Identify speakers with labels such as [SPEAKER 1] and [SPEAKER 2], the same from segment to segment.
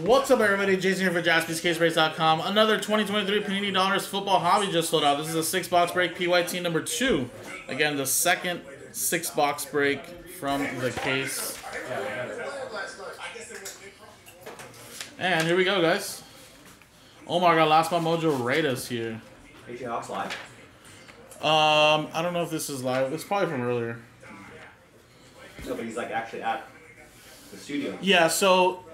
[SPEAKER 1] What's up, everybody? Jason here for JaspysCaseBreaks.com. Another 2023 Panini Donruss football hobby just sold out. This is a six box break PYT number two. Again, the second six box break from the case. And here we go, guys. Omar got Last Spot Mojo Raiders here.
[SPEAKER 2] AJ live.
[SPEAKER 1] Um, I don't know if this is live. It's probably from earlier.
[SPEAKER 2] No, but he's like actually at the studio.
[SPEAKER 1] Yeah, so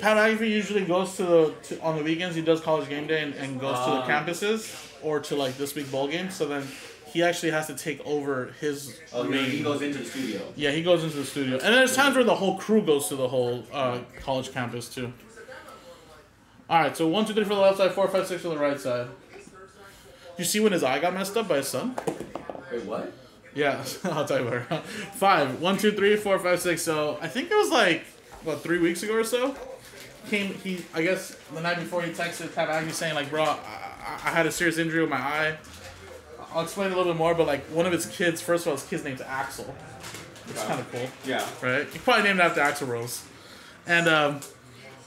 [SPEAKER 1] Pat McAfee usually goes to the to, on the weekends. He does college game day and, and goes to the
[SPEAKER 2] Ah.
[SPEAKER 1] campuses or to like this week bowl game. So then he actually has to take over his
[SPEAKER 2] Oh,
[SPEAKER 1] main.
[SPEAKER 2] he goes into the studio.
[SPEAKER 1] yeah, he goes into the studio, and there's times where the whole crew goes to the whole uh, college campus too. All right, so one, two, three for the left side, four, five, six for the right side. You see when his eye got messed up by his son?
[SPEAKER 2] Wait, what?
[SPEAKER 1] Yeah, I'll tell you about where. Five, one, two, three, four, five, six. So I think it was like what three weeks ago or so. Came he? I guess the night before he texted Pat Agnew saying like, "Bro, I, I had a serious injury with my eye." I'll explain a little bit more, but like one of his kids, first of all, his kid's name's Axel. It's kind of cool,
[SPEAKER 2] Yeah.
[SPEAKER 1] right? He probably named after Axl Rose. And um,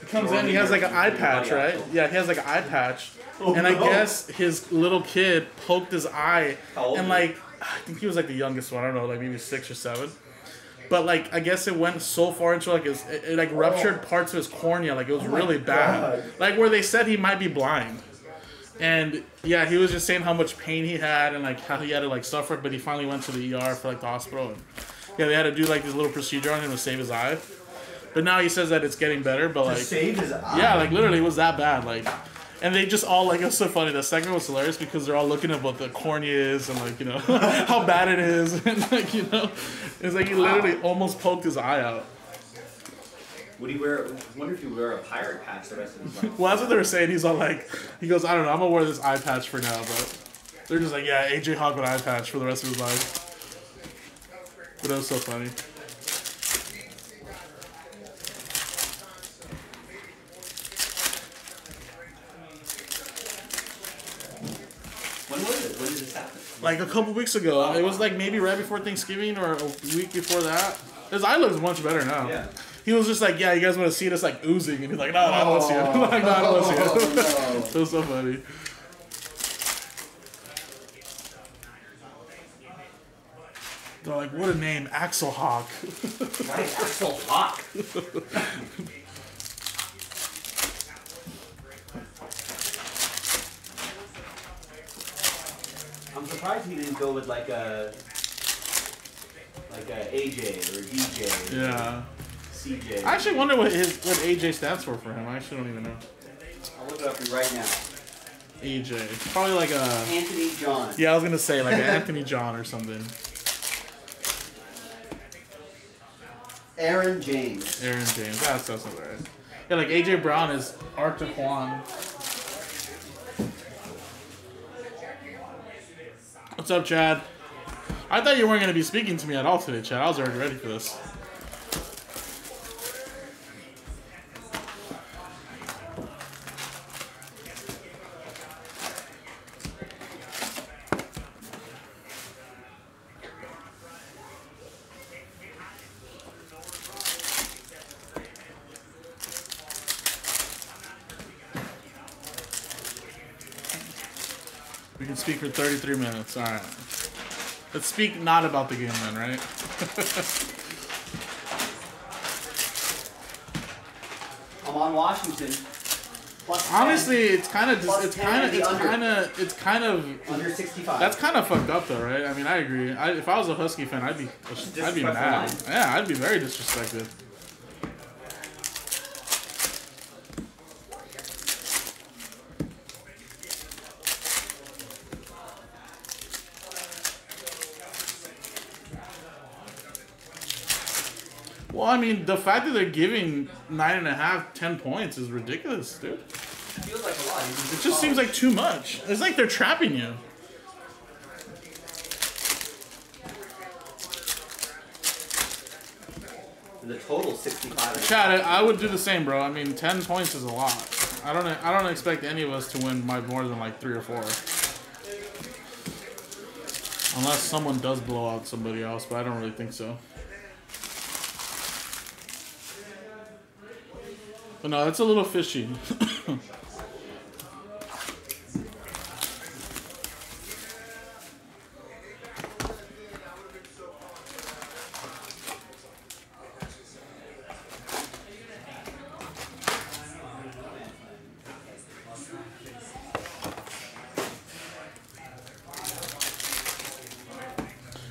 [SPEAKER 1] he comes in, he has like an eye patch, right? Yeah, he has like an eye patch.
[SPEAKER 2] Oh,
[SPEAKER 1] and I guess his little kid poked his eye,
[SPEAKER 2] How old
[SPEAKER 1] and like I think he was like the youngest one. I don't know, like maybe six or seven. But like I guess it went so far into like his, it, it like ruptured parts of his cornea. Like it was really bad.
[SPEAKER 2] God.
[SPEAKER 1] Like where they said he might be blind. And yeah, he was just saying how much pain he had and like how he had to like suffer. But he finally went to the ER for like the hospital. And, yeah, they had to do like this little procedure on him to save his eye. But now he says that it's getting better. But like
[SPEAKER 2] to save his eye.
[SPEAKER 1] yeah, like literally it was that bad. Like, and they just all like it was so funny. The segment was hilarious because they're all looking at what the cornea is and like you know how bad it is and like you know it's like he literally almost poked his eye out.
[SPEAKER 2] Would he wear? I wonder if he would wear a pirate patch the rest of his life.
[SPEAKER 1] Well, that's what they were saying. He's all like, he goes, I don't know, I'm gonna wear this eye patch for now, but they're just like, yeah, AJ Hawk with eye patch for the rest of his life. But that was so funny.
[SPEAKER 2] When it? Did this happen?
[SPEAKER 1] Like a couple weeks ago, it was like maybe right before Thanksgiving or a week before that. His eye looks much better now.
[SPEAKER 2] Yeah.
[SPEAKER 1] He was just like, yeah, you guys want to see this like oozing, and he's like, no, no, I don't want to see it. like, no, I don't want to see it.
[SPEAKER 2] Oh,
[SPEAKER 1] it was so funny. They're like, what a name, Axel Hawk.
[SPEAKER 2] Why Axel Hawk? I'm surprised he didn't go with like a like a AJ or a DJ or
[SPEAKER 1] yeah.
[SPEAKER 2] CJ.
[SPEAKER 1] I actually wonder what his what AJ stands for for him. I actually don't even know.
[SPEAKER 2] I'll look it up right now.
[SPEAKER 1] AJ, probably like a
[SPEAKER 2] Anthony John.
[SPEAKER 1] yeah. I was gonna say like an Anthony John or something.
[SPEAKER 2] Aaron James.
[SPEAKER 1] Aaron James. That sounds right. Yeah, like AJ Brown is Arthur What's up, Chad? I thought you weren't gonna be speaking to me at all today, Chad. I was already ready for this. 33 minutes. All right. Let's speak not about the game then, right?
[SPEAKER 2] I'm on Washington. Plus 10,
[SPEAKER 1] Honestly, it's kind of it's kind of it's kind of it's kind of
[SPEAKER 2] under 65.
[SPEAKER 1] that's kind of fucked up though, right? I mean, I agree. I, if I was a Husky fan, I'd be I'd be mad. Yeah, I'd be very disrespected. Well, I mean, the fact that they're giving nine and a half, ten points is ridiculous, dude.
[SPEAKER 2] feels like a lot.
[SPEAKER 1] It just seems like too much. It's like they're trapping you.
[SPEAKER 2] the total 65.
[SPEAKER 1] Chad, I I would do the same, bro. I mean, ten points is a lot. I don't. I don't expect any of us to win by more than like three or four. Unless someone does blow out somebody else, but I don't really think so. But no, it's a little fishy.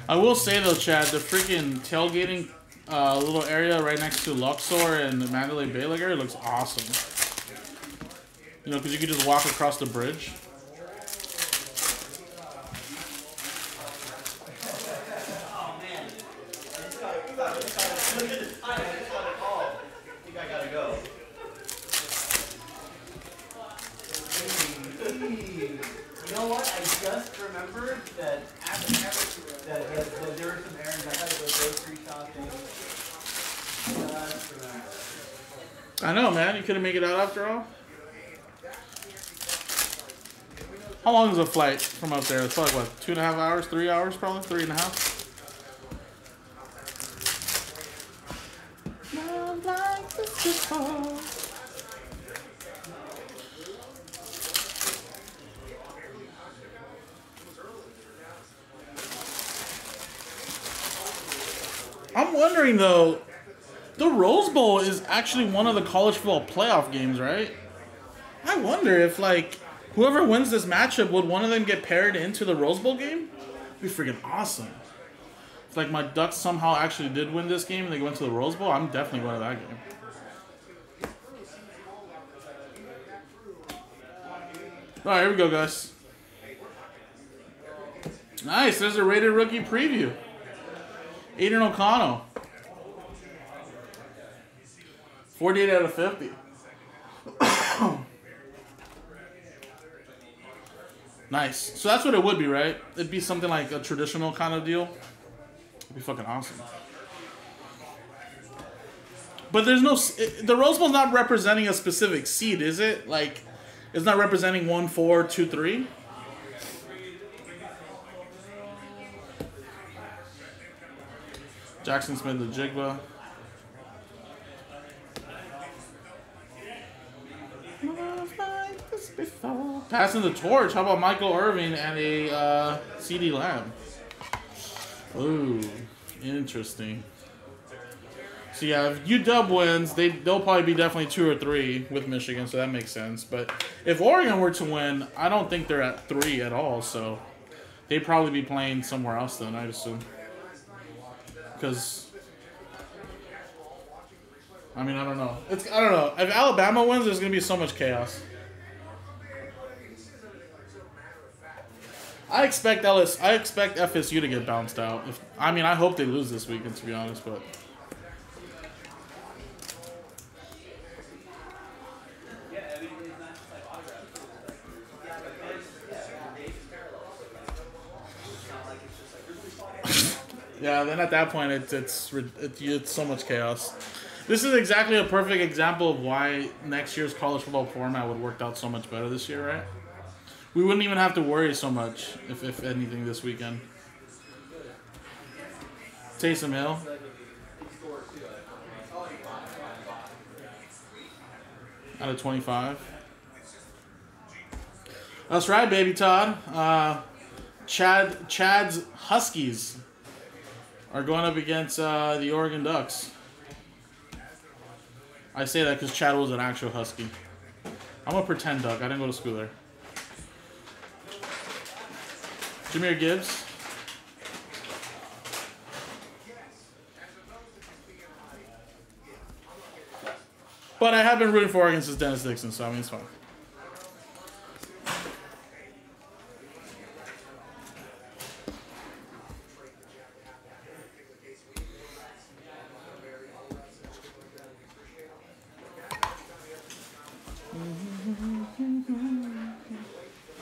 [SPEAKER 1] I will say though, Chad, the freaking tailgating uh, little area right next to Luxor and the Mandalay Bay like area looks awesome. You know, because you could just walk across the bridge.
[SPEAKER 2] You know what? I just remembered that, that, that there were some errands. I had to go grocery shopping. Just remembered.
[SPEAKER 1] I know, man. You couldn't make it out after all. How long is a flight from up there? It's like what, two and a half hours, three hours, probably three and a half. I'm wondering though, the Rose Bowl is actually one of the college football playoff games, right? I wonder if like whoever wins this matchup would one of them get paired into the Rose Bowl game? It'd be freaking awesome. If like my Ducks somehow actually did win this game and they went to the Rose Bowl, I'm definitely going to that game. All right, here we go, guys. Nice. There's a rated rookie preview. Aidan O'Connell. 48 out of 50. nice. So that's what it would be, right? It'd be something like a traditional kind of deal. It'd be fucking awesome. But there's no. it- The Rose Bowl's not representing a specific seed, is it? Like, it's not representing one, four, two, three. Jaxon Smith-Njigba. Passing the torch. How about Michael Irvin and a uh, CeeDee Lamb? Ooh, interesting. So yeah, if UW wins, they they'll probably be definitely two or three with Michigan, so that makes sense. But if Oregon were to win, I don't think they're at three at all. So they'd probably be playing somewhere else then, I'd assume. Because I mean, I don't know. It's I don't know. If Alabama wins, there's gonna be so much chaos. I expect LS. I expect FSU to get bounced out. If I mean, I hope they lose this weekend, to be honest. But yeah, then at that point, it's it's it's, it's so much chaos. This is exactly a perfect example of why next year's college football format would worked out so much better this year, right? We wouldn't even have to worry so much if, if anything this weekend. Taysom Hill. Out of 25. That's right, baby Todd. Uh, Chad Chad's Huskies are going up against uh, the Oregon Ducks. I say that because Chad was an actual Husky. I'm a pretend duck. I didn't go to school there. Jahmyr Gibbs. But I have been rooting for Oregon since Dennis Dixon, so I mean it's fine.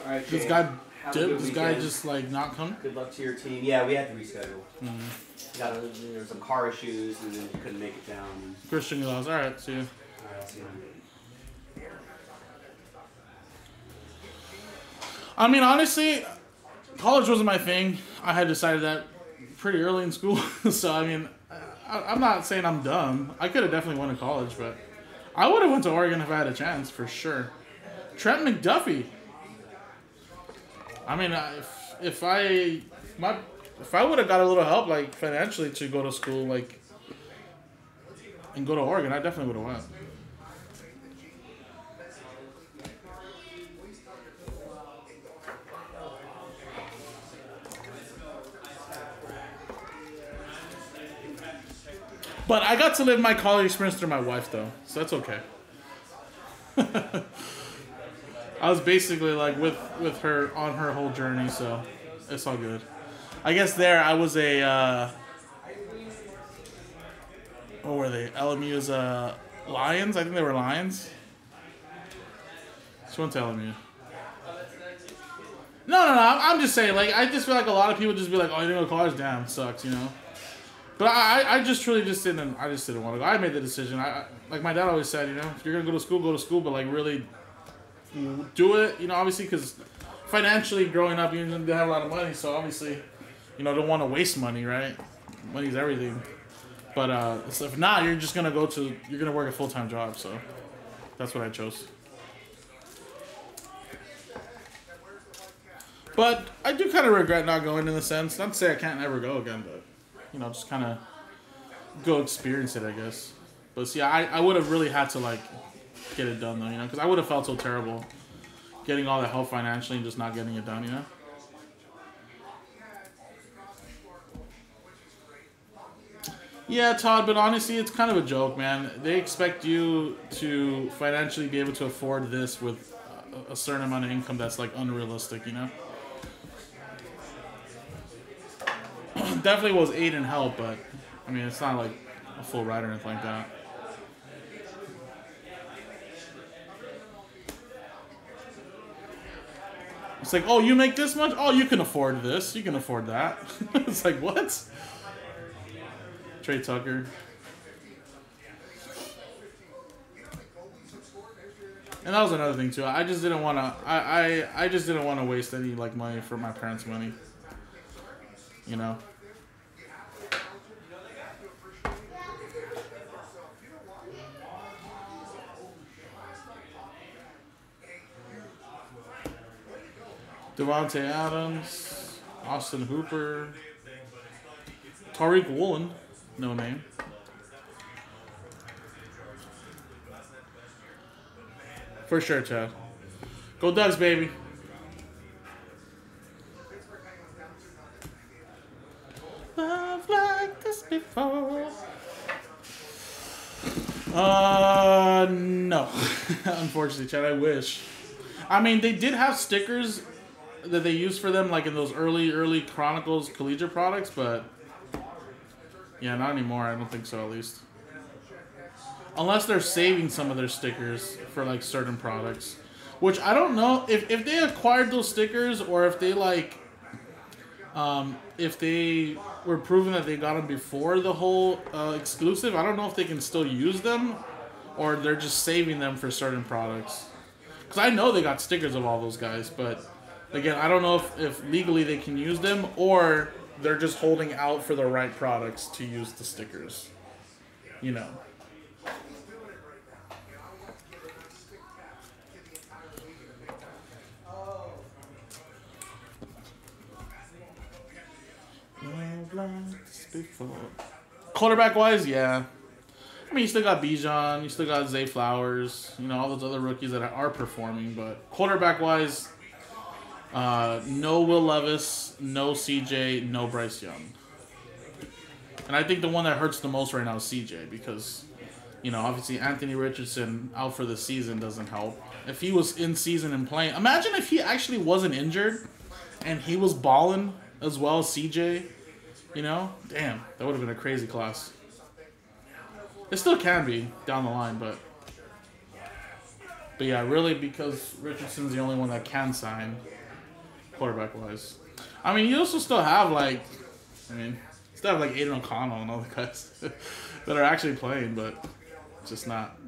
[SPEAKER 2] All right,
[SPEAKER 1] This
[SPEAKER 2] Jay.
[SPEAKER 1] guy,
[SPEAKER 2] Have a
[SPEAKER 1] did
[SPEAKER 2] good
[SPEAKER 1] this guy just like not come?
[SPEAKER 2] Good luck to your team. Yeah, we had to reschedule.
[SPEAKER 1] Mm-hmm.
[SPEAKER 2] Got a, there were some car issues, and then you couldn't make it down.
[SPEAKER 1] Christian Glass. All right, see you.
[SPEAKER 2] All right, see you.
[SPEAKER 1] I mean, honestly, college wasn't my thing. I had decided that pretty early in school. so I mean, I, I'm not saying I'm dumb. I could have definitely went to college, but I would have went to Oregon if I had a chance for sure. Trent McDuffie. I mean, if if I my if I would have got a little help like financially to go to school like and go to Oregon, I definitely would have went. But I got to live my college experience through my wife, though, so that's okay. I was basically like with with her on her whole journey, so it's all good. I guess there I was a uh, what were they? LMU's uh, Lions. I think they were Lions. She one's LMU. No, no, no. I'm just saying. Like, I just feel like a lot of people just be like, "Oh, you didn't go to college? Damn, sucks," you know. But I, I- just truly just didn't. I just didn't want to go. I made the decision. I like my dad always said, you know, if you're gonna go to school, go to school, but like really do it. You know, obviously, because financially, growing up, you didn't have a lot of money, so obviously, you know, don't want to waste money, right? Money's everything. But uh, so if not, you're just gonna go to you're gonna work a full time job. So that's what I chose. But I do kind of regret not going in the sense. Not to say I can't ever go again, but you know, just kind of go experience it, I guess. But see, I, I would have really had to like get it done though, you know, because I would have felt so terrible getting all the help financially and just not getting it done, you know. Yeah, Todd, but honestly, it's kind of a joke, man. They expect you to financially be able to afford this with a- certain amount of income that's like unrealistic, you know. Definitely was aid and help, but I mean, it's not like a full ride or anything like that. It's like, oh, you make this much? Oh, you can afford this. You can afford that. it's like, what? Tre Tucker. And that was another thing too. I just didn't want to. I, I I just didn't want to waste any like money for my parents' money. You know. Davante Adams, Austin Hooper, Tariq Woolen, no name. For sure, Chad. Go Ducks, baby. Love like this before. Uh, no. Unfortunately, Chad, I wish. I mean, they did have stickers that they used for them, like in those early, early Chronicles collegiate products, but yeah, not anymore. I don't think so, at least. Unless they're saving some of their stickers for like certain products, which I don't know if if they acquired those stickers or if they like, um, if they were proven that they got them before the whole uh, exclusive. I don't know if they can still use them, or they're just saving them for certain products. Because I know they got stickers of all those guys, but again, I don't know if, if legally they can use them or they're just holding out for the right products to use the stickers. You know. Quarterback wise, yeah. I mean, you still got Bijan, you still got Zay Flowers, you know, all those other rookies that are performing. But quarterback wise, uh, no Will Levis, no CJ, no Bryce Young. And I think the one that hurts the most right now is CJ because, you know, obviously Anthony Richardson out for the season doesn't help. If he was in season and playing, imagine if he actually wasn't injured and he was balling as well as CJ. You know, damn, that would have been a crazy class. It still can be down the line, but but yeah, really because Richardson's the only one that can sign quarterback wise. I mean, you also still have like, I mean, still have like Aidan O'Connell and all the guys that are actually playing, but just not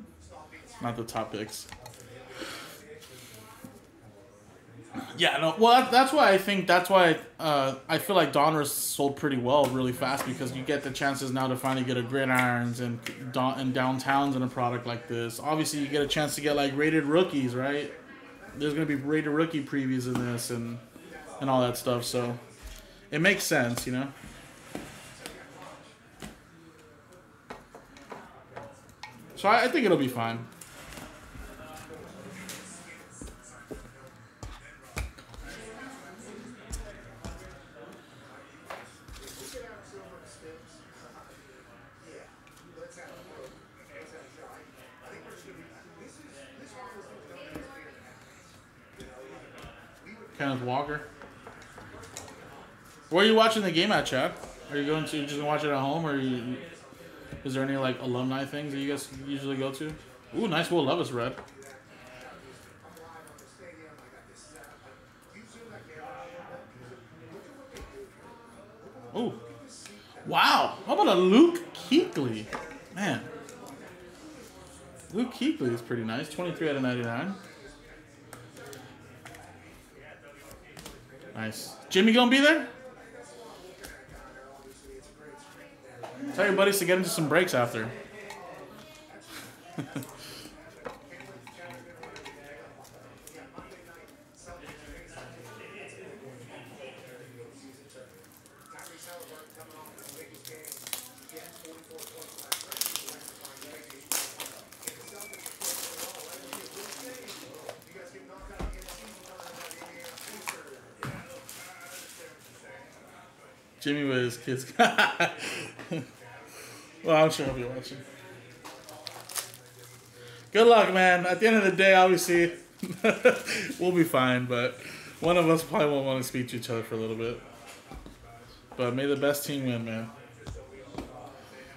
[SPEAKER 1] not the top picks. Yeah, no. Well, that, that's why I think that's why uh, I feel like Donruss sold pretty well, really fast because you get the chances now to finally get a gridirons and don- and downtowns in a product like this. Obviously, you get a chance to get like rated rookies, right? There's gonna be rated rookie previews in this and and all that stuff, so it makes sense, you know. So I, I think it'll be fine. Kenneth Walker. Where are you watching the game at, Chad? Are you going to you just watch it at home, or you, is there any like alumni things that you guys usually go to? Ooh, nice Will Levis red. Ooh, wow! How about a Luke Kuechly? Man, Luke Kuechly is pretty nice. Twenty-three out of ninety-nine. Nice. Jimmy gonna be there? Tell your buddies to get into some breaks after. Jimmy with his kids. well, I'm sure he'll be watching. Good luck, man. At the end of the day, obviously, we'll be fine, but one of us probably won't want to speak to each other for a little bit. But may the best team win, man.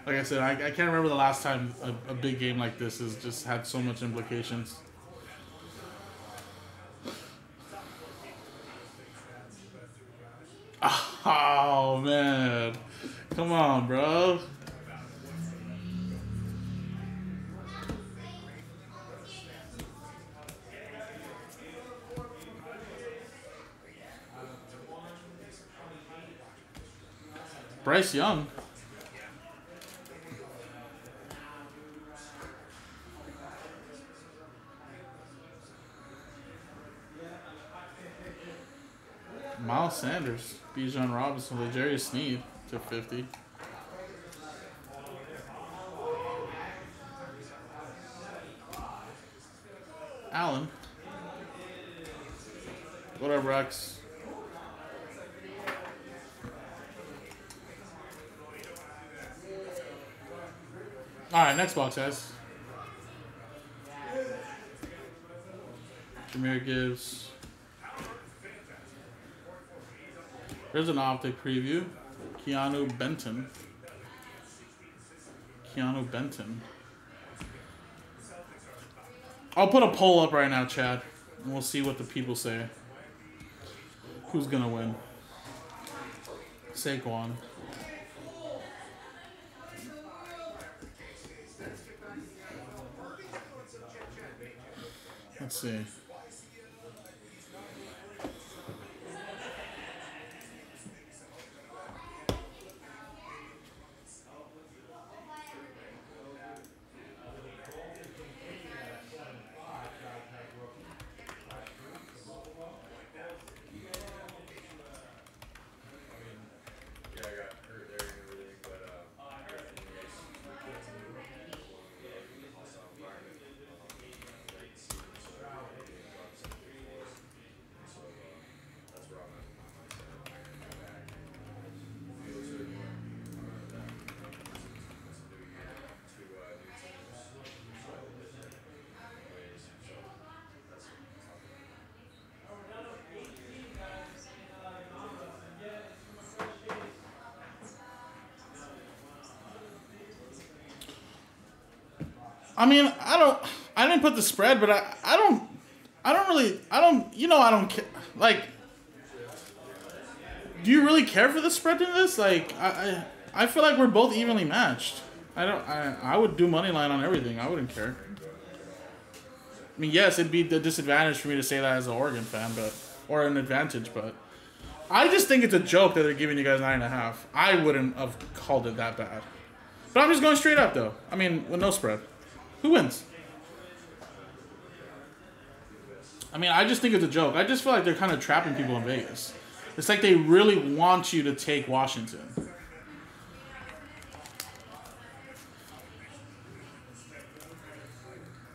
[SPEAKER 1] Like I said, I, I can't remember the last time a, a big game like this has just had so much implications. Bryce Young. Miles Sanders, Bijan Robinson, L'Jarius Sneed to 50. Allen. Whatever, X. Alright, next box, guys. Jahmyr Gibbs. There's an optic preview. Keanu Benton. Keanu Benton. I'll put a poll up right now, Chad. And we'll see what the people say. Who's gonna win? Saquon. Let's see.
[SPEAKER 3] Yeah, I got hurt there and everything, but uh, everything was also environment. Late season, so everything drops in before. So uh, that's where I'm at with my mindset. Feels good. Uh, that, that's a new year, two uh, new teams. So, ways, so that's
[SPEAKER 1] I mean, I don't. I didn't put the spread, but I. I don't. I don't really. I don't. You know, I don't care. Like, do you really care for the spread in this? Like, I. I, I feel like we're both evenly matched. I don't. I. I would do money line on everything. I wouldn't care. I mean, yes, it'd be the disadvantage for me to say that as an Oregon fan, but or an advantage, but I just think it's a joke that they're giving you guys nine and a half. I wouldn't have called it that bad. But I'm just going straight up though. I mean, with no spread. Who wins? I mean, I just think it's a joke. I just feel like they're kind of trapping people in Vegas. It's like they really want you to take Washington.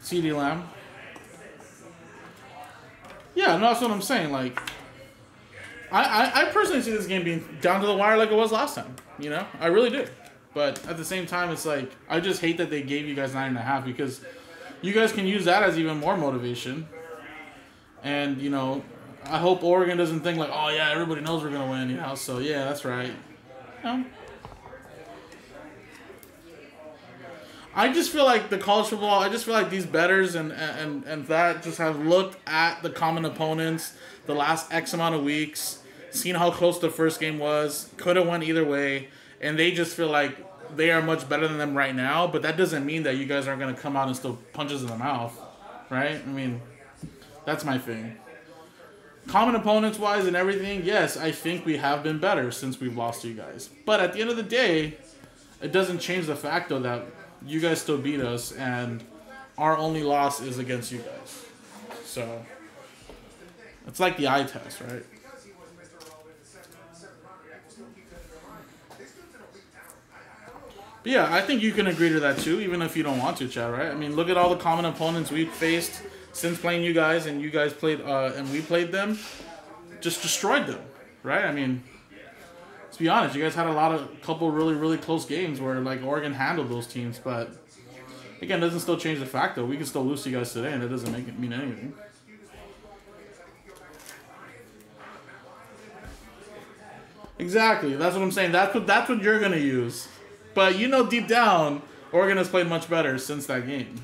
[SPEAKER 1] CeeDee Lamb. Yeah, no, that's what I'm saying. Like, I, I, I personally see this game being down to the wire like it was last time. You know, I really do. But at the same time, it's like I just hate that they gave you guys nine and a half because you guys can use that as even more motivation. And you know, I hope Oregon doesn't think like, oh yeah, everybody knows we're gonna win. You know, so yeah, that's right. You know? I just feel like the college football. I just feel like these betters and and and that just have looked at the common opponents the last X amount of weeks, seen how close the first game was, could have went either way, and they just feel like they are much better than them right now. But that doesn't mean that you guys aren't gonna come out and still punches in the mouth, right? I mean, that's my thing. Common opponents wise and everything, yes, I think we have been better since we've lost to you guys. But at the end of the day, it doesn't change the fact though that you guys still beat us and our only loss is against you guys. So it's like the eye test, right? But yeah, I think you can agree to that too, even if you don't want to, Chad. Right? I mean, look at all the common opponents we've faced since playing you guys, and you guys played, uh, and we played them. Just destroyed them, right? I mean, let's be honest. You guys had a lot of couple really really close games where like Oregon handled those teams, but again, doesn't still change the fact though. We can still lose to you guys today, and it doesn't make it mean anything. Exactly. That's what I'm saying. That's what that's what you're gonna use. But you know deep down, Oregon has played much better since that game.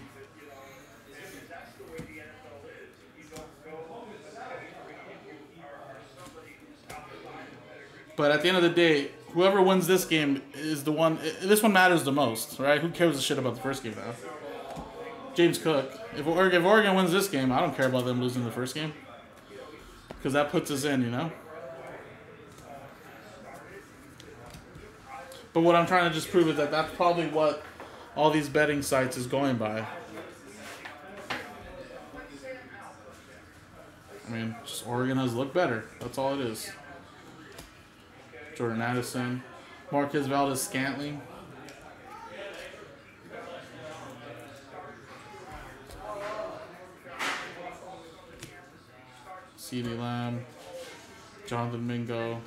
[SPEAKER 1] But at the end of the day, whoever wins this game is the one. This one matters the most, right? Who cares a shit about the first game now? James Cook. If Oregon, if Oregon wins this game, I don't care about them losing the first game. Because that puts us in, you know? But what I'm trying to just prove is that that's probably what all these betting sites is going by. I mean, just Oregon has looked better. That's all it is. Jordan Addison, Marquez Valdes-Scantling. CeeDee Lamb, Jonathan Mingo.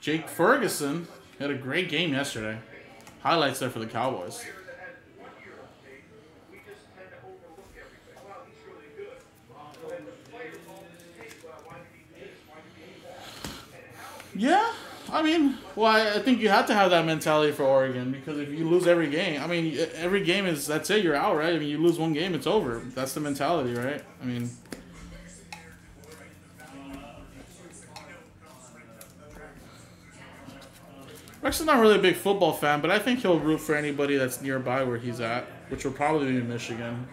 [SPEAKER 1] Jake Ferguson had a great game yesterday. Highlights there for the Cowboys. Yeah, I mean, well, I, think you have to have that mentality for Oregon because if you lose every game, I mean, every game is that's it, you're out, right? I mean, you lose one game, it's over. That's the mentality, right? I mean. Is not really a big football fan, but I think he'll root for anybody that's nearby where he's at, which will probably be Michigan,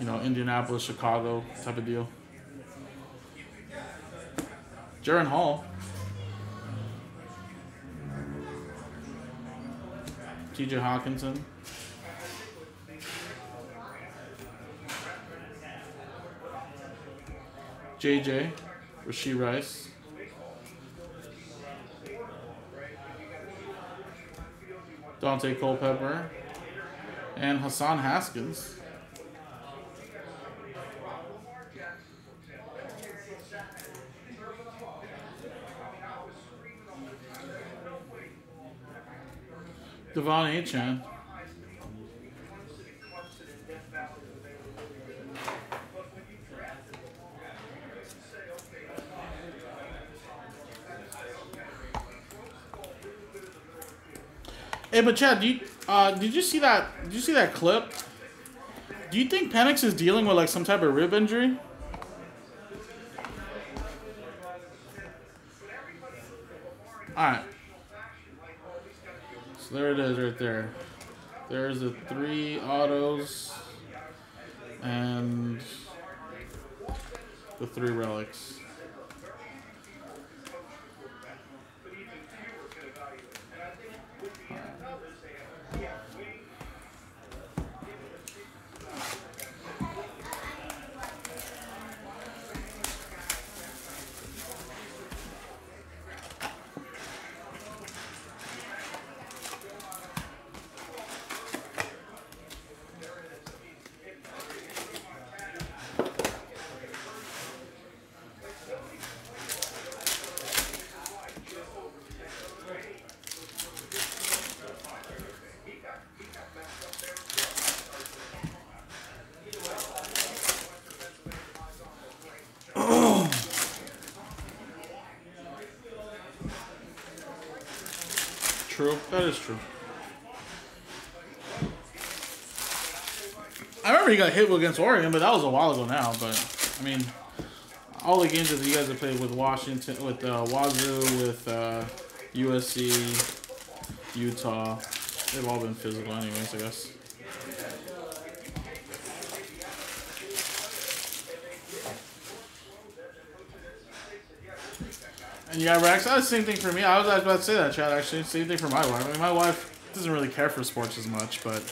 [SPEAKER 1] you know, Indianapolis, Chicago type of deal. Jaren Hall. TJ Hockenson. JJ, Rashee Rice. Daunte Culpepper. And Hassan Haskins. De'Von Achane. Hey, but Chad, you, uh, did you see that? Did you see that clip? Do you think Penix is dealing with like some type of rib injury? All right. So there it is right there. There's the three autos. And the three relics. True. That is true. I remember he got hit against Oregon, but that was a while ago now. But I mean, all the games that you guys have played with Washington, with uh, Wazoo, with uh, USC, Utah, they've all been physical, anyways. I guess. And yeah, Rex, that's the same thing for me. I was about to say that, Chad, actually. Same thing for my wife. I mean, my wife doesn't really care for sports as much, but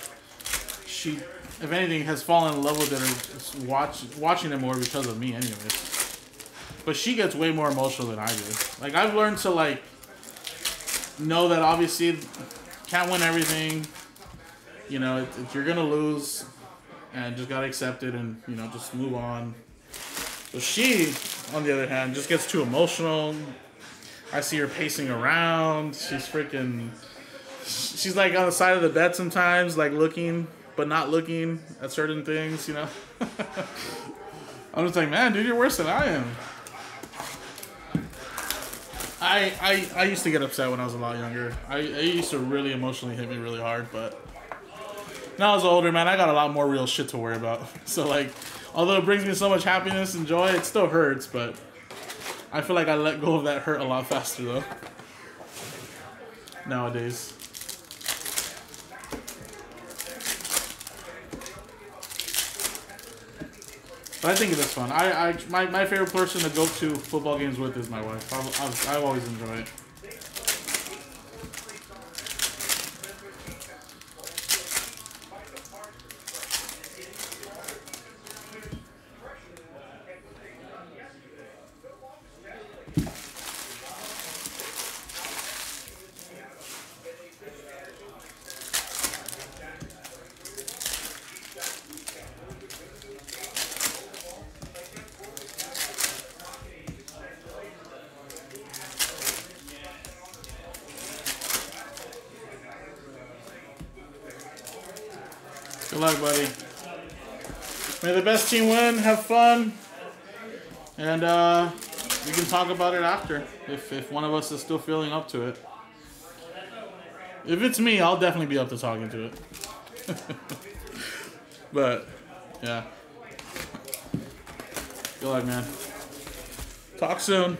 [SPEAKER 1] she, if anything, has fallen in love with it or just watch, watching it more because of me, anyways. But she gets way more emotional than I do. Like, I've learned to, like, know that obviously can't win everything. You know, if, if you're going to lose, and just got to accept it and, you know, just move on. But she, on the other hand, just gets too emotional. I see her pacing around. She's freaking. She's like on the side of the bed sometimes, like looking, but not looking at certain things, you know? I'm just like, man, dude, you're worse than I am. I, I, I used to get upset when I was a lot younger. I, it used to really emotionally hit me really hard, but now I was older, man, I got a lot more real shit to worry about. So, like, although it brings me so much happiness and joy, it still hurts, but I feel like I let go of that hurt a lot faster, though. Nowadays. But I think it is fun. I, I my, my favorite person to go to football games with is my wife. I've, I've, I always enjoy it. Good luck, buddy. May the best team win. Have fun. And uh, we can talk about it after if, if one of us is still feeling up to it. If it's me, I'll definitely be up to talking to it. but, yeah. Good luck, man. Talk soon.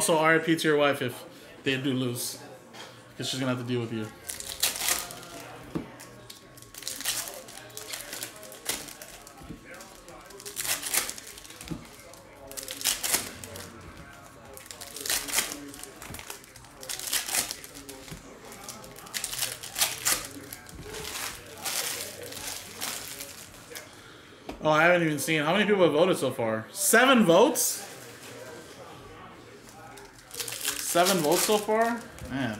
[SPEAKER 1] Also, RIP to your wife if they do lose. Because she's going to have to deal with you. Oh, I haven't even seen. How many people have voted so far? Seven votes? Seven votes so far? Man.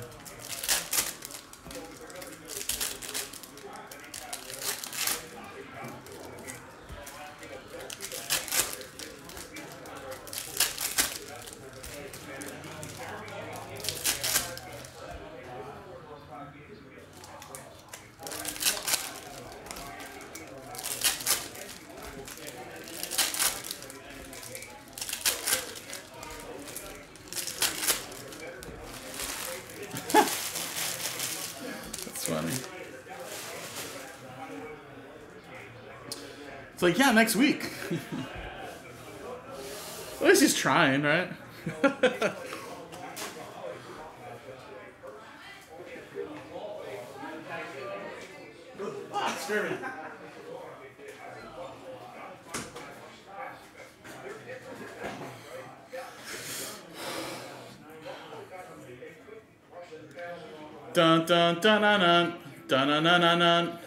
[SPEAKER 1] That's funny. It's like, yeah, next week. At least he's trying, right? ah, dun dun dun dun dun dun dun dun dun.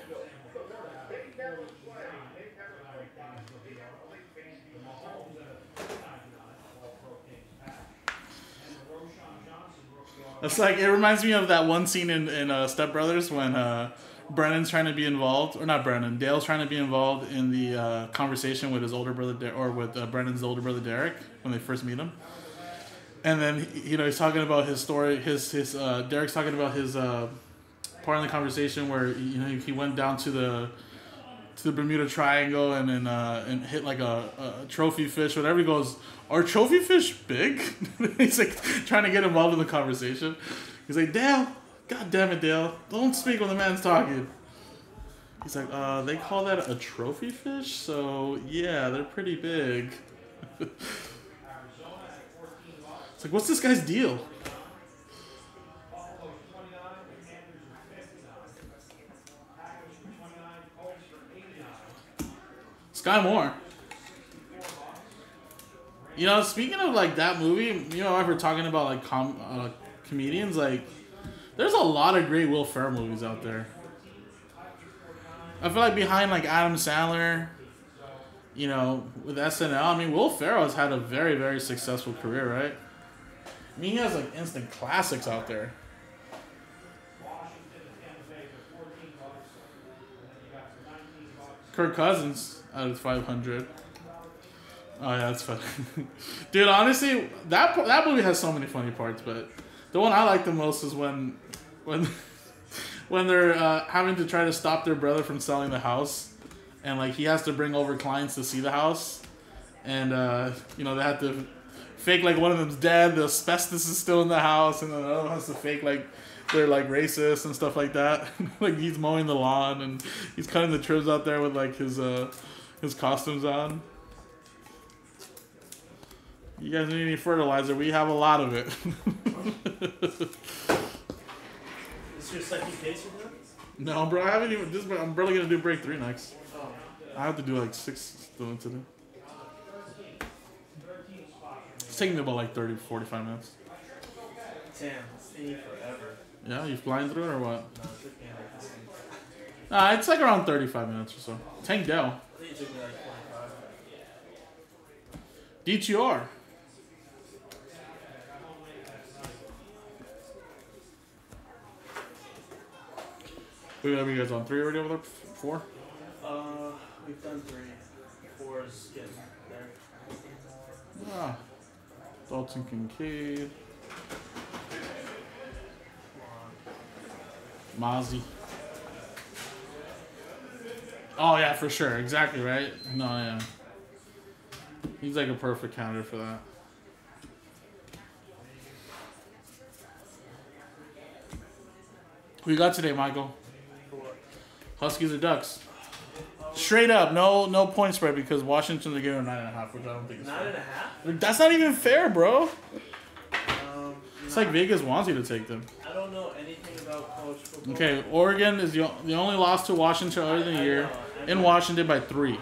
[SPEAKER 1] It's like it reminds me of that one scene in in uh, Step Brothers when uh, Brennan's trying to be involved, or not Brennan, Dale's trying to be involved in the uh, conversation with his older brother, Der- or with uh, Brennan's older brother Derek when they first meet him. And then you know he's talking about his story. His his uh, Derek's talking about his uh, part in the conversation where you know he went down to the to the Bermuda Triangle and then uh, and hit like a, a trophy fish. Whatever he goes, are trophy fish big? he's like trying to get involved in the conversation. He's like Dale, God damn it, Dale, don't speak when the man's talking. He's like, uh, they call that a trophy fish, so yeah, they're pretty big. It's like, what's this guy's deal? Skyy Moore. You know, speaking of like that movie, you know, if we're talking about like com- uh, comedians, like there's a lot of great Will Ferrell movies out there. I feel like behind like Adam Sandler, you know, with SNL, I mean, Will Ferrell has had a very, very successful career, right? I mean, he has like instant classics out there. Kirk Cousins out of 500. Oh yeah, that's funny, dude. Honestly, that that movie has so many funny parts, but the one I like the most is when when when they're uh, having to try to stop their brother from selling the house, and like he has to bring over clients to see the house, and uh, you know they have to fake like one of them's dead, the asbestos is still in the house, and then the other one has to fake like they're like racist and stuff like that. like he's mowing the lawn and he's cutting the trims out there with like his uh his costumes on. You guys need any fertilizer? We have a lot of it.
[SPEAKER 2] Is your second case doing?
[SPEAKER 1] no, bro, I haven't even. This, I'm barely gonna do break three next.
[SPEAKER 2] Oh.
[SPEAKER 1] I have to do like six still today. It's taking me about like 30, 45 minutes.
[SPEAKER 2] Damn, it's taking forever.
[SPEAKER 1] Yeah, you flying through it or what?
[SPEAKER 2] No, it took me like this thing.
[SPEAKER 1] Nah, it's like around 35 minutes or so. Tank Dell.
[SPEAKER 2] I think it took me like 25.
[SPEAKER 1] DTR. We have you guys on three already over there? Four?
[SPEAKER 2] Uh, we've done three. Four is getting there.
[SPEAKER 1] Ah. Dalton Kincaid. Mozzie. Oh yeah, for sure. Exactly right. No, yeah. He's like a perfect counter for that. Who you got today, Michael? Huskies or Ducks? Straight up, no no point spread because Washington's giving a nine and a half, which I don't think is
[SPEAKER 2] Nine
[SPEAKER 1] fair.
[SPEAKER 2] and a half?
[SPEAKER 1] That's not even fair, bro.
[SPEAKER 2] Um,
[SPEAKER 1] It's like Vegas wants you to take them.
[SPEAKER 2] I don't know anything about college football.
[SPEAKER 1] Okay, Oregon is the, the only loss to Washington earlier in the year. In. Washington by three.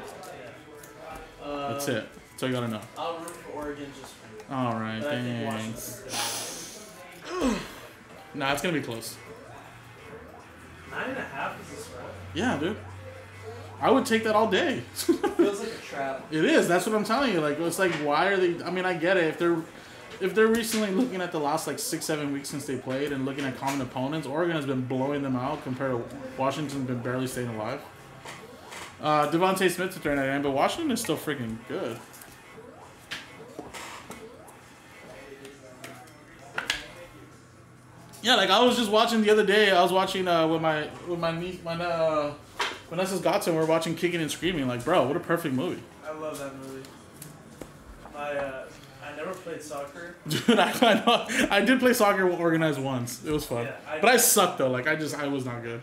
[SPEAKER 2] Uh,
[SPEAKER 1] That's it. That's all you gotta know.
[SPEAKER 2] I'll root for Oregon just for you.
[SPEAKER 1] All right, thanks. Nah, it's gonna be close.
[SPEAKER 2] Nine and a half is a spread.
[SPEAKER 1] Yeah, dude. I would take that all day.
[SPEAKER 2] Feels like a trap.
[SPEAKER 1] it is. That's what I'm telling you. Like, it's like, why are they? I mean, I get it. If they're, if they're recently looking at the last like six, seven weeks since they played and looking at common opponents, Oregon has been blowing them out compared to Washington's been barely staying alive. Uh, Devontae Smith's a third night end, but Washington is still freaking good. Yeah, like I was just watching the other day. I was watching uh, with my with my niece, my uh, Vanessa's Godson. We are watching Kicking and Screaming. Like, bro, what a perfect movie,
[SPEAKER 2] I love that movie. My, uh, played soccer.
[SPEAKER 1] dude. I, I know I did play soccer organized once. It was fun,
[SPEAKER 2] Yeah, I-
[SPEAKER 1] but I sucked though. Like I just I was not good,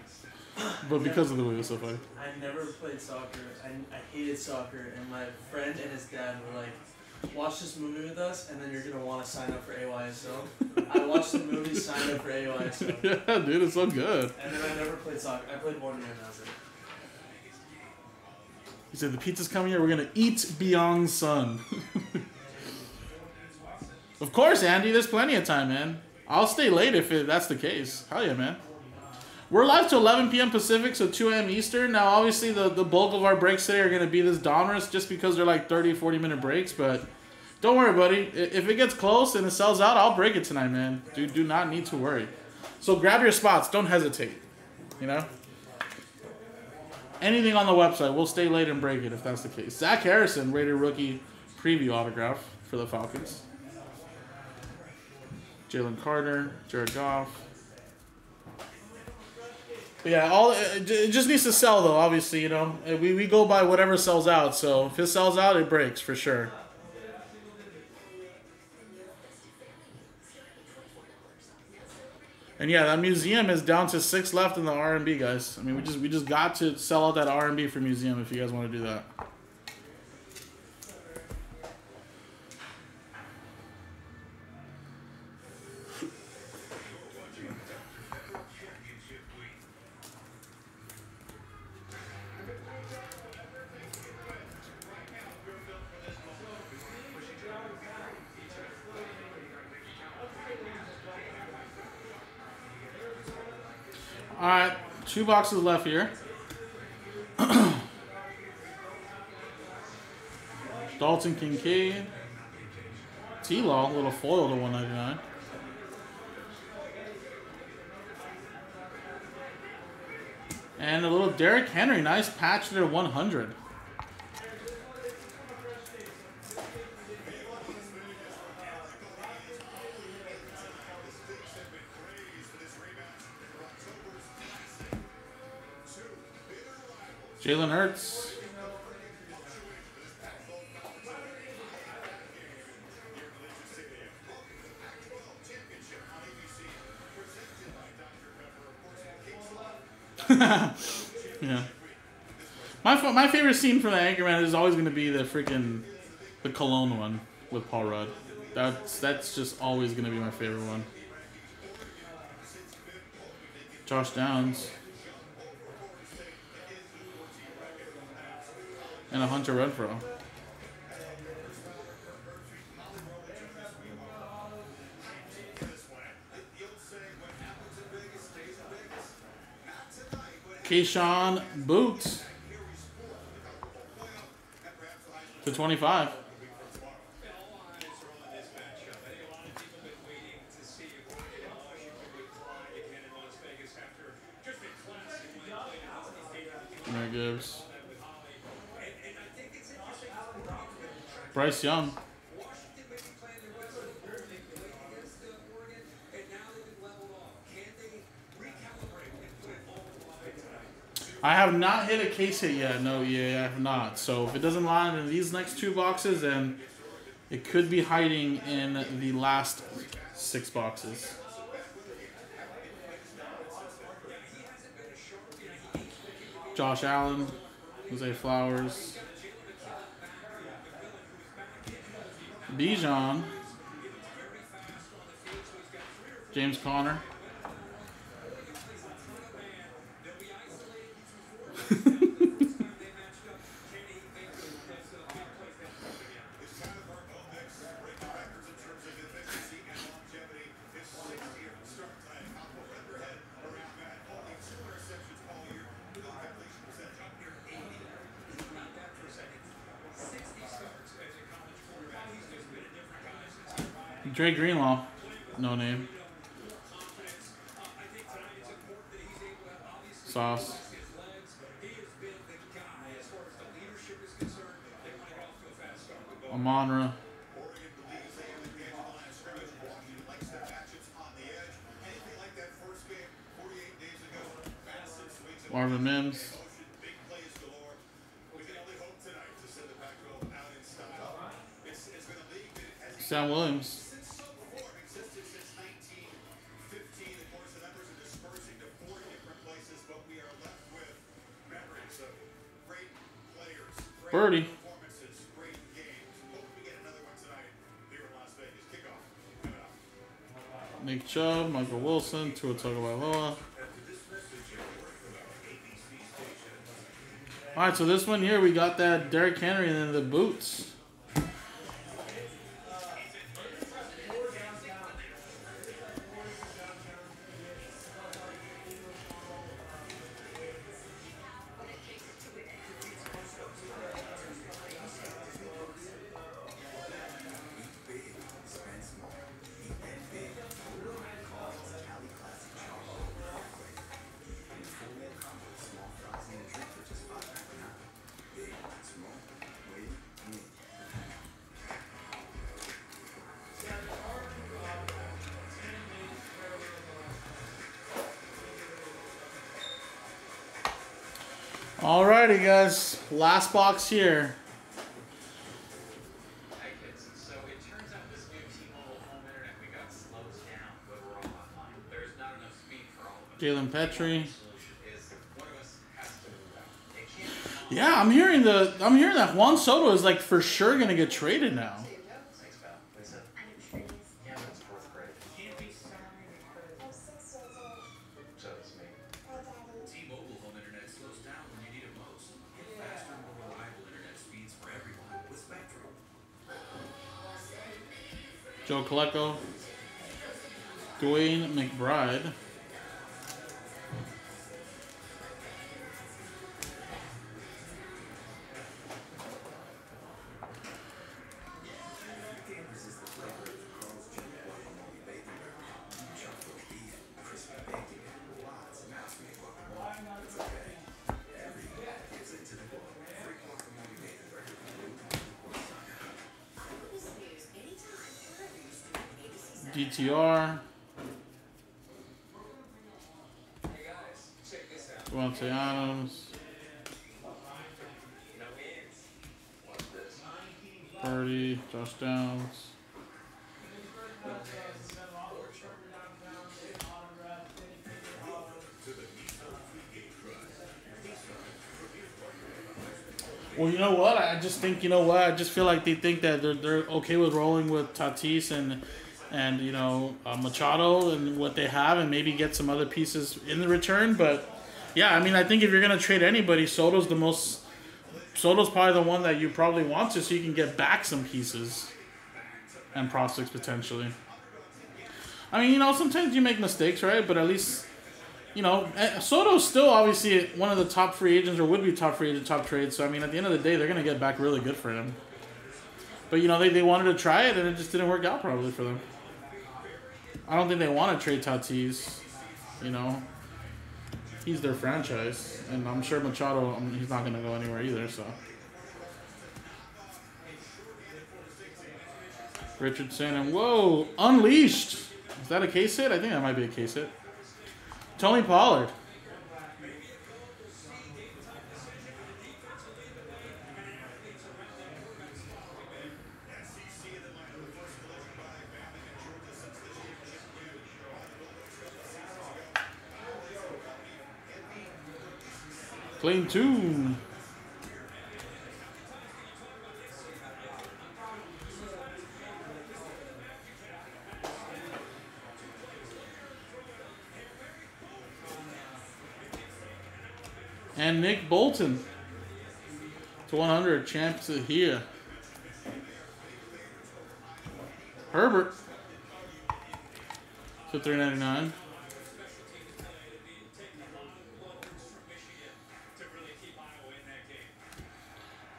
[SPEAKER 1] but because of the movie, it was so funny.
[SPEAKER 2] I never played soccer. I, I hated soccer, and my friend and his dad were like,
[SPEAKER 4] watch this movie with us, and then you're gonna want to sign up for AYSO. I watched the movie, signed up for AYSO,
[SPEAKER 1] yeah, dude, it's so good.
[SPEAKER 4] and then I never played soccer. I played one year and that's it.
[SPEAKER 1] He said, the pizza's coming here. We're going to eat Byung's son. Of course, Andy. There's plenty of time, man. I'll stay late if it, that's the case. Hell yeah, man. We're live to 11 p.m. Pacific, so 2 a.m. Eastern. Now, obviously, the, the bulk of our breaks today are going to be this Donruss just because they're like 30, 40 minute breaks. But don't worry, buddy. If it gets close and it sells out, I'll break it tonight, man. Dude, do not need to worry. So grab your spots. Don't hesitate. You know? Anything on the website, we'll stay late and break it if that's the case. Zach Harrison, Rated Rookie preview autograph for the Falcons. Jalen Carter, Jared Goff. Yeah, all it it just needs to sell though. Obviously, you know we, we go by whatever sells out. So if it sells out, it breaks for sure. And yeah, that museum is down to six left in the R and B, guys. I mean, we just we just got to sell out that R and B for museum if you guys want to do that. Two boxes left here. Dalton Kincaid. T Law, little foil to 199. And a little Derrick Henry, nice patch there, 100. Jalen Hurts. yeah. My my favorite scene from the Anchorman is always going to be the freaking the Cologne one with Paul Rudd. That's that's just always going to be my favorite one. Josh Downs. And a Hunter Renfrow. Keyshawn Boots to 25. There Gibbs. Bryce Young. I have not hit a case hit yet. No, yeah, I have not. So if it doesn't land in these next two boxes, then it could be hiding in the last six boxes. Josh Allen, Zay Flowers, Bijan, James Conner. Dre Greenlaw, no name. Sauce. Chubb, Michael Wilson, Tua Tagovailoa. All right, so this one here we got that Derrick Henry and then the boots.
[SPEAKER 5] Has to move out. It can't be
[SPEAKER 1] Yeah, I'm hearing the I'm hearing that Juan Soto is like for sure gonna get traded now. Joe Colecco. Dwayne McBride.
[SPEAKER 5] Out.
[SPEAKER 1] Davante Adams. Purdy. Josh Downs. Well, you know what? I just think you know what? I just feel like they think that they're, they're okay with rolling with Tatis and and you know uh, Machado and what they have, and maybe get some other pieces in the return. But yeah, I mean, I think if you're gonna trade anybody, Soto's the most. Soto's probably the one that you probably want to, so you can get back some pieces and prospects potentially. I mean, you know, sometimes you make mistakes, right? But at least, you know, eh, Soto's still obviously one of the top free agents, or would be top free agent, top trade. So I mean, at the end of the day, they're gonna get back really good for him. But you know, they, they wanted to try it, and it just didn't work out probably for them. I don't think they want to trade Tatis. You know, he's their franchise, and I'm sure Machado, I mean, he's not gonna go anywhere either. So. Richardson and whoa, unleashed. Is that a case hit? I think that might be a case hit. Tony Pollard. Clean two. And Nick Bolton. To 100, champs here. Herbert. To 399.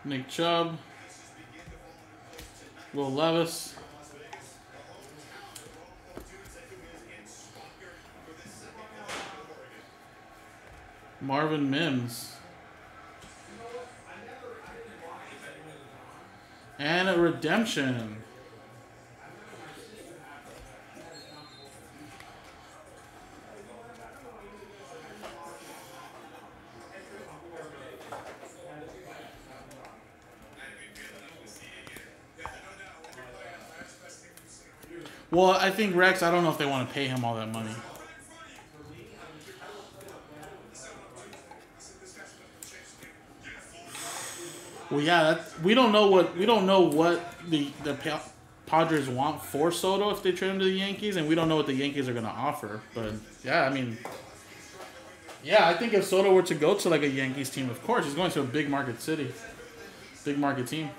[SPEAKER 1] Nick Chubb. Will Levis. Marvin Mims. And a redemption. Well, I think Rex, I don't know if they want to pay him all that money. Well, yeah, we don't know what we don't know what the the Padres want for Soto if they trade him to the Yankees, and we don't know what the Yankees are going to offer. But yeah, I mean, yeah, I think if Soto were to go to like a Yankees team, of course, he's going to a big market city, big market team.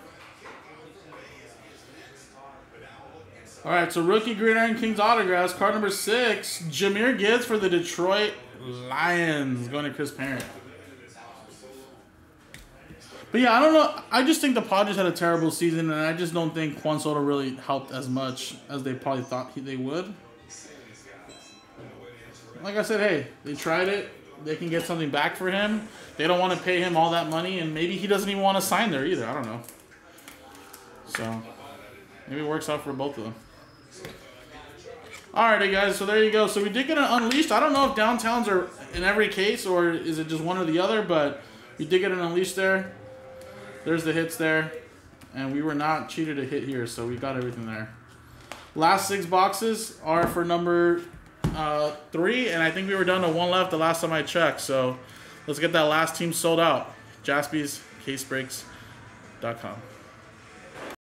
[SPEAKER 1] All right, so rookie Gridiron Kings autographs, card number six, Jahmyr Gibbs for the Detroit Lions, going to Chris Parent. But yeah, I don't know. I just think the Padres had a terrible season, and I just don't think Juan Soto really helped as much as they probably thought he, they would. Like I said, hey, they tried it. They can get something back for him. They don't want to pay him all that money, and maybe he doesn't even want to sign there either. I don't know. So maybe it works out for both of them. Alrighty, guys. So there you go. So we did get an unleashed. I don't know if downtowns are in every case or is it just one or the other, but we did get an unleashed there. There's the hits there, and we were not cheated a hit here, so we got everything there. Last six boxes are for number uh, three, and I think we were down to one left the last time I checked. So let's get that last team sold out. JaspysCaseBreaks.com.